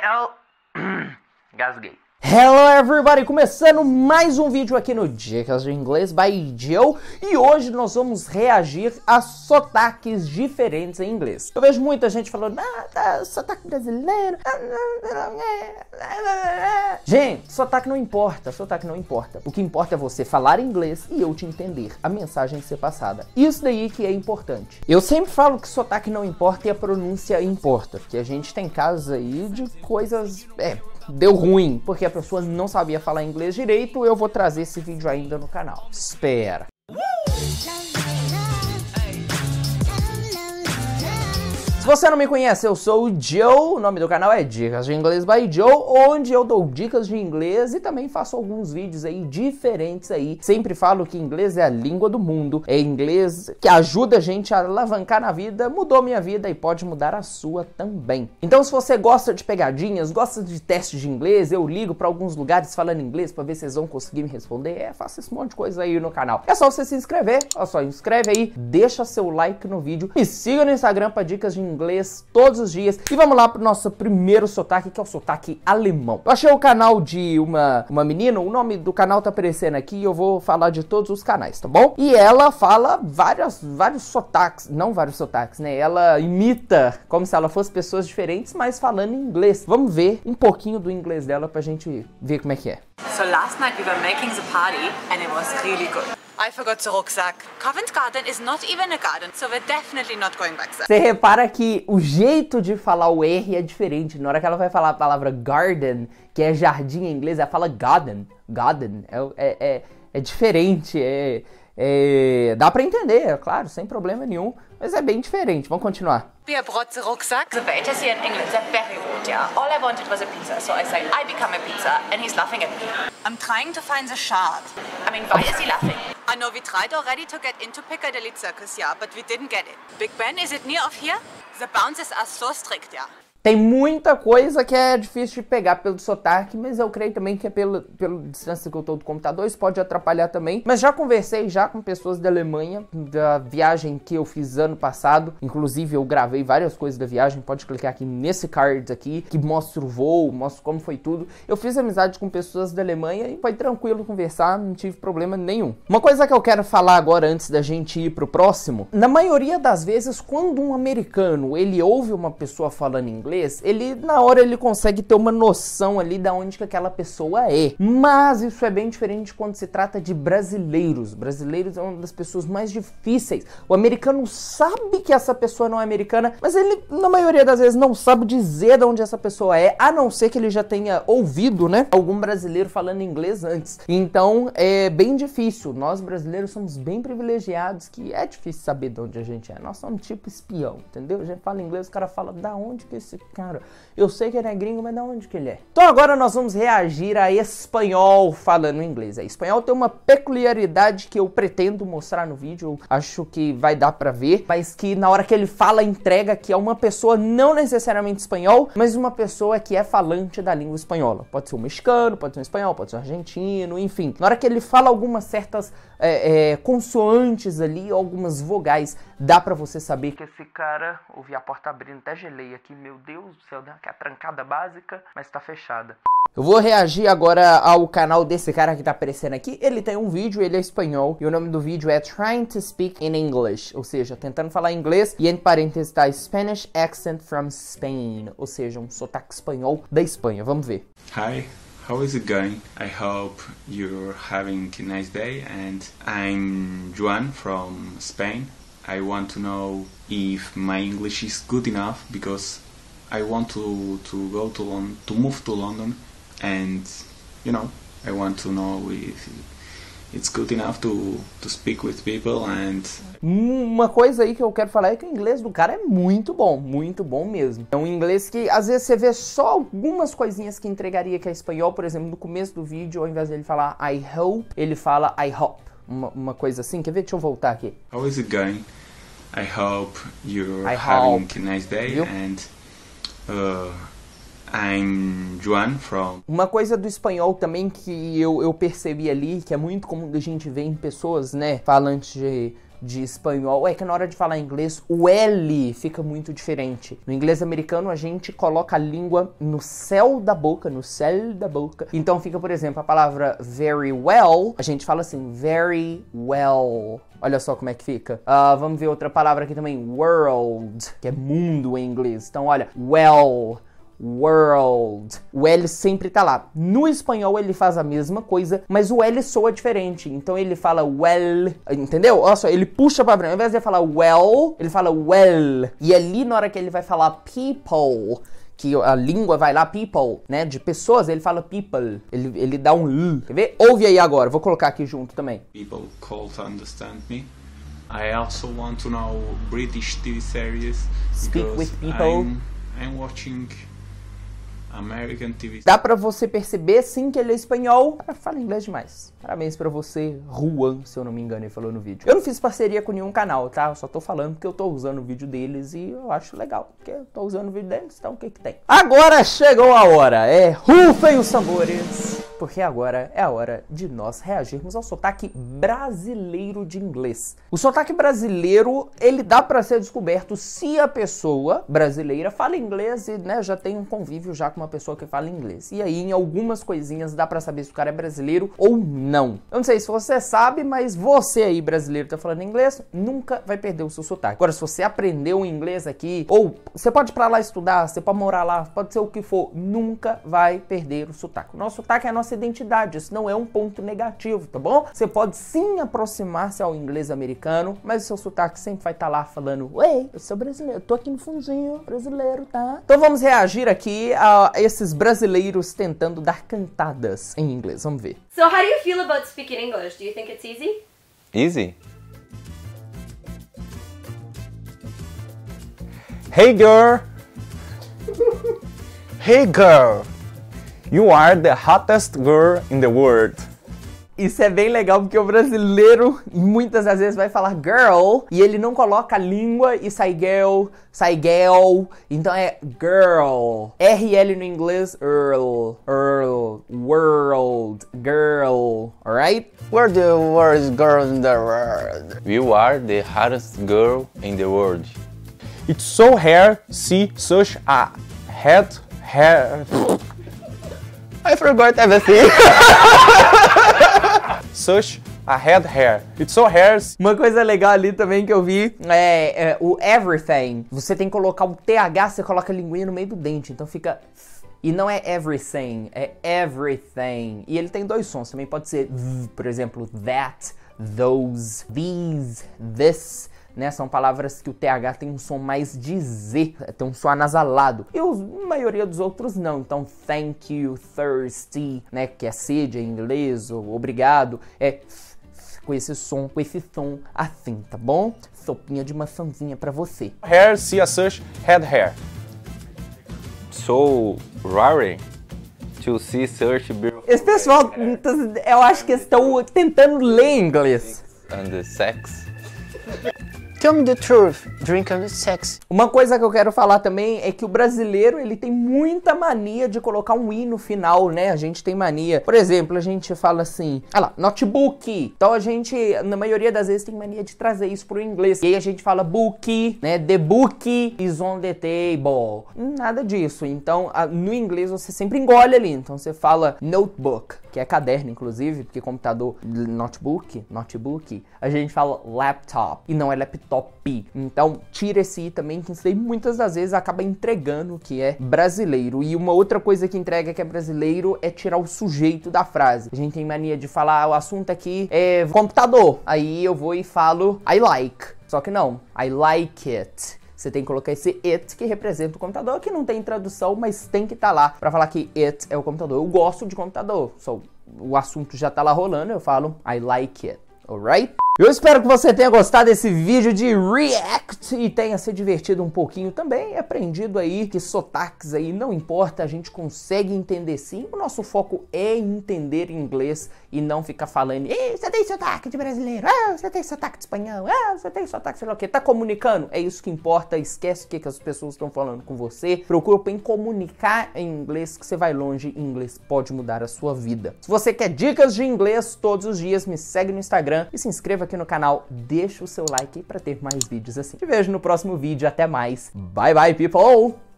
hell, God's gate. Hello everybody, começando mais um vídeo aqui no Dicas de Inglês by Joe e hoje nós vamos reagir a sotaques diferentes em inglês. Eu vejo muita gente falando, ah, tá, sotaque brasileiro. Gente, sotaque não importa, sotaque não importa. O que importa é você falar inglês e eu te entender, a mensagem ser passada. Isso daí que é importante. Eu sempre falo que sotaque não importa e a pronúncia importa, porque a gente tem casos aí de coisas, é, deu ruim, porque a pessoa não sabia falar inglês direito, eu vou trazer esse vídeo ainda no canal. Espera. Se você não me conhece, eu sou o Joe, o nome do canal é Dicas de Inglês by Joe, onde eu dou dicas de inglês e também faço alguns vídeos aí diferentes aí. Sempre falo que inglês é a língua do mundo, é inglês que ajuda a gente a alavancar na vida, mudou minha vida e pode mudar a sua também. Então se você gosta de pegadinhas, gosta de testes de inglês, eu ligo para alguns lugares falando inglês para ver se vocês vão conseguir me responder, é, faça esse monte de coisa aí no canal. É só você se inscrever, olha só, inscreve aí, deixa seu like no vídeo, me siga no Instagram para dicas de inglês todos os dias. E vamos lá pro nosso primeiro sotaque, que é o sotaque alemão. Eu achei o canal de uma, uma menina, o nome do canal tá aparecendo aqui e eu vou falar de todos os canais, tá bom? E ela fala vários, vários sotaques, não vários sotaques, né? Ela imita como se ela fosse pessoas diferentes, mas falando inglês. Vamos ver um pouquinho do inglês dela pra gente ver como é que é. So last night we were making the party and it was really good. I forgot the rucksack. Covent Garden is not even a garden, so we're definitely not going back there. Você repara que o jeito de falar o R é diferente. Na hora que ela vai falar a palavra garden, que é jardim em inglês, ela fala garden. Garden. É, é, é, é diferente. É, é, dá pra entender, é claro, sem problema nenhum. Mas é bem diferente. Vamos continuar. We brought the rucksack. The waiters here in England, they're very rude, yeah. All I wanted was a pizza, so I say, I become a pizza, and he's laughing at me. I'm trying to find the shard. I mean, why is he laughing? I know we tried already to get into Piccadilly Circus, yeah, but we didn't get it. Big Ben, is it near of here? The bounces are so strict, yeah. Tem muita coisa que é difícil de pegar pelo sotaque, mas eu creio também que é pelo, pela distância que eu tô do computador, isso pode atrapalhar também. Mas já conversei já com pessoas da Alemanha, da viagem que eu fiz ano passado. Inclusive, eu gravei várias coisas da viagem. Pode clicar aqui nesse card aqui, que mostra o voo, mostra como foi tudo. Eu fiz amizade com pessoas da Alemanha e foi tranquilo conversar, não tive problema nenhum. Uma coisa que eu quero falar agora antes da gente ir pro próximo, na maioria das vezes, quando um americano ele ouve uma pessoa falando inglês, inglês, ele na hora ele consegue ter uma noção ali da onde que aquela pessoa é. Mas isso é bem diferente quando se trata de brasileiros. Brasileiros é uma das pessoas mais difíceis. O americano sabe que essa pessoa não é americana, mas ele na maioria das vezes não sabe dizer de onde essa pessoa é, a não ser que ele já tenha ouvido, né, algum brasileiro falando inglês antes. Então é bem difícil. Nós brasileiros somos bem privilegiados que é difícil saber de onde a gente é. Nós somos tipo espião, entendeu? A gente fala inglês, o cara fala da onde que esse cara, eu sei que ele é gringo, mas de onde que ele é? Então agora nós vamos reagir a espanhol falando inglês. A espanhol tem uma peculiaridade que eu pretendo mostrar no vídeo, acho que vai dar para ver, mas que na hora que ele fala, entrega que é uma pessoa não necessariamente espanhol, mas uma pessoa que é falante da língua espanhola. Pode ser um mexicano, pode ser um espanhol, pode ser um argentino, enfim. Na hora que ele fala algumas certas é, é, consoantes ali, algumas vogais, dá para você saber que esse cara, ouvi a porta abrindo, até gelei aqui, meu Deus do céu, deu uma trancada básica, mas tá fechada. Eu vou reagir agora ao canal desse cara que tá aparecendo aqui. Ele tem um vídeo, ele é espanhol, e o nome do vídeo é Trying to Speak in English, ou seja, tentando falar inglês, e entre parênteses tá Spanish Accent from Spain, ou seja, um sotaque espanhol da Espanha. Vamos ver. Hi. How is it going? I hope you're having a nice day and I'm Juan from Spain. I want to know if my English is good enough because I want to, to go to London, to move to London and you know I want to know if it's good enough to, to speak with people and uma coisa aí que eu quero falar é que o inglês do cara é muito bom, muito bom mesmo. É um inglês que às vezes você vê só algumas coisinhas que entregaria que é espanhol, por exemplo, no começo do vídeo, ao invés dele falar I hope, ele fala I hope. Uma, uma coisa assim, quer ver? Deixa eu voltar aqui. How is it going? I hope you're I having hope. a nice day Viu? and uh, I'm Juan from. Uma coisa do espanhol também que eu, eu percebi ali, que é muito comum da gente ver em pessoas, né, falantes de de espanhol é que na hora de falar inglês, o L fica muito diferente. No inglês americano, a gente coloca a língua no céu da boca, no céu da boca. Então fica, por exemplo, a palavra very well, a gente fala assim, very well. Olha só como é que fica. Uh, vamos ver outra palavra aqui também, world, que é mundo em inglês. Então, olha, well world. O L sempre tá lá. No espanhol ele faz a mesma coisa, mas o L soa diferente. Então ele fala well, entendeu? Olha só, ele puxa pra frente. Ao invés de falar well, ele fala well. E ali na hora que ele vai falar people, que a língua vai lá, people, né? De pessoas, ele fala people. Ele, ele dá um l. Quer ver? Ouve aí agora, vou colocar aqui junto também. People call to understand me. I also want to know British TV series. Speak with people. I'm, I'm watching American TV. Dá pra você perceber sim que ele é espanhol. Cara, fala inglês demais. Parabéns pra você, Juan, se eu não me engano, ele falou no vídeo. Eu não fiz parceria com nenhum canal, tá? Eu só tô falando porque eu tô usando o vídeo deles e eu acho legal. Porque eu tô usando o vídeo deles, então o que que tem? Agora chegou a hora. É rufem os tambores. Porque agora é a hora de nós reagirmos ao sotaque brasileiro de inglês. O sotaque brasileiro, ele dá para ser descoberto se a pessoa brasileira fala inglês e né, já tem um convívio já com uma pessoa que fala inglês. E aí, em algumas coisinhas, dá para saber se o cara é brasileiro ou não. Eu não sei se você sabe, mas você aí, brasileiro, tá falando inglês, nunca vai perder o seu sotaque. Agora, se você aprendeu inglês aqui, ou você pode ir pra lá estudar, você pode morar lá, pode ser o que for, nunca vai perder o sotaque. O nosso sotaque é a nossa identidade, isso não é um ponto negativo, tá bom? Você pode sim aproximar-se ao inglês americano, mas o seu sotaque sempre vai estar tá lá falando: Ei, eu sou brasileiro, eu tô aqui no fundinho, brasileiro, tá? Então vamos reagir aqui a esses brasileiros tentando dar cantadas em inglês. Vamos ver. So, how do you feel about speaking English? Do you think it's easy? Easy. Hey girl. hey girl. You are the hottest girl in the world. Isso é bem legal porque o brasileiro muitas das vezes vai falar girl e ele não coloca a língua e sai girl, sai girl. Então é girl. RL no inglês, Earl, Earl, world, girl, alright? We're the worst girl in the world. You are the hottest girl in the world. It's so rare see such a head hair. I forgot everything. such a head hair. It's so hairs. Uma coisa legal ali também que eu vi é, é, o everything. Você tem que colocar o TH, você coloca a linguinha no meio do dente, então fica e não é everything, é everything. E ele tem dois sons, também pode ser, por exemplo, that, those, these, this né? São palavras que o TH tem um som mais de Z, tem um som anasalado. E a maioria dos outros não. Então, thank you, thirsty, né? Que é sede em inglês, ou obrigado, é com esse som, com esse som assim, tá bom? Sopinha de maçãzinha para você. Hair, see a such head hair. So rare to see such Esse pessoal, eu acho que estão tentando ler inglês. And the sex. Tell me the truth, drink on sex. Uma coisa que eu quero falar também é que o brasileiro, ele tem muita mania de colocar um i no final, né? A gente tem mania. Por exemplo, a gente fala assim, olha lá, notebook. Então a gente, na maioria das vezes, tem mania de trazer isso pro inglês. E aí a gente fala book, né? The book is on the table. Nada disso. Então, no inglês você sempre engole ali. Então você fala notebook, que é caderno, inclusive, porque computador, notebook, notebook, a gente fala laptop. E não é laptop top. Então, tira esse i também, que isso muitas das vezes acaba entregando que é brasileiro. E uma outra coisa que entrega que é brasileiro é tirar o sujeito da frase. A gente tem mania de falar, o assunto aqui é computador. Aí eu vou e falo I like. Só que não, I like it. Você tem que colocar esse it que representa o computador, que não tem tradução, mas tem que estar tá lá para falar que it é o computador. Eu gosto de computador. So, o assunto já tá lá rolando, eu falo I like it. Alright? Eu espero que você tenha gostado desse vídeo de React e tenha se divertido um pouquinho também, aprendido aí que sotaques aí não importa, a gente consegue entender sim. O nosso foco é entender inglês e não ficar falando, Ei, você tem sotaque de brasileiro, ah, você tem sotaque de espanhol, ah, você tem sotaque sei lá o que. Tá comunicando? É isso que importa, esquece o que, que as pessoas estão falando com você. Preocupa em comunicar em inglês que você vai longe inglês pode mudar a sua vida. Se você quer dicas de inglês todos os dias, me segue no Instagram e se inscreva aqui no canal, deixa o seu like pra ter mais vídeos assim. Te vejo no próximo vídeo, até mais. Bye bye, people!